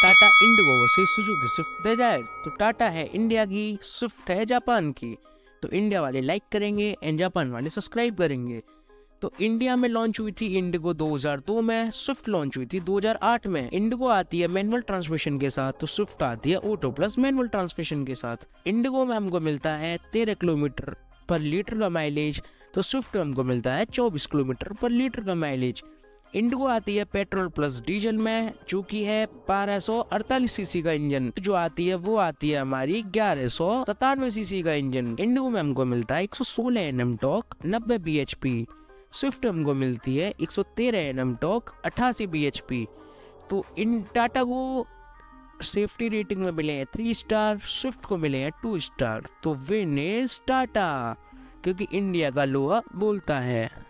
Tata Indigo versus Suzuki Swift Dzire तो टाटा है India की, स्विफ्ट है जापान की। तो इंडिया वाले लाइक करेंगे एंड जापान वाले सब्सक्राइब करेंगे। तो इंडिया में लॉन्च हुई थी इंडिगो 2002 में, स्विफ्ट लॉन्च हुई थी 2008 में। इंडिगो आती है मैनुअल ट्रांसमिशन के साथ तो स्विफ्ट आती है ऑटो प्लस मैनुअल ट्रांसमिशन के साथ। इंडिगो में हमको मिलता है तेरह किलोमीटर पर लीटर का माइलेज तो स्विफ्ट हमको मिलता है चौबीस किलोमीटर पर लीटर का माइलेज इंडिगो आती है पेट्रोल प्लस डीजल में जो की है बारह सौ अड़तालीस सीसी का इंजन। जो आती है, वो आती है हमारी ग्यारह सौ सतानवे सीसी का इंजन। इंडिगो में हमको मिलता है एक सौ सोलह एन एम टॉक नब्बे बी एच पी स्विफ्ट हमको मिलती है एक सौ तेरह एन एम टॉक अट्ठासी बी एच पी तो इन टाटा को सेफ्टी रेटिंग में मिले हैं थ्री स्टार स्विफ्ट को मिले हैं टू स्टार तो विन इज़ टाटा क्योंकि इंडिया का लोहा बोलता है।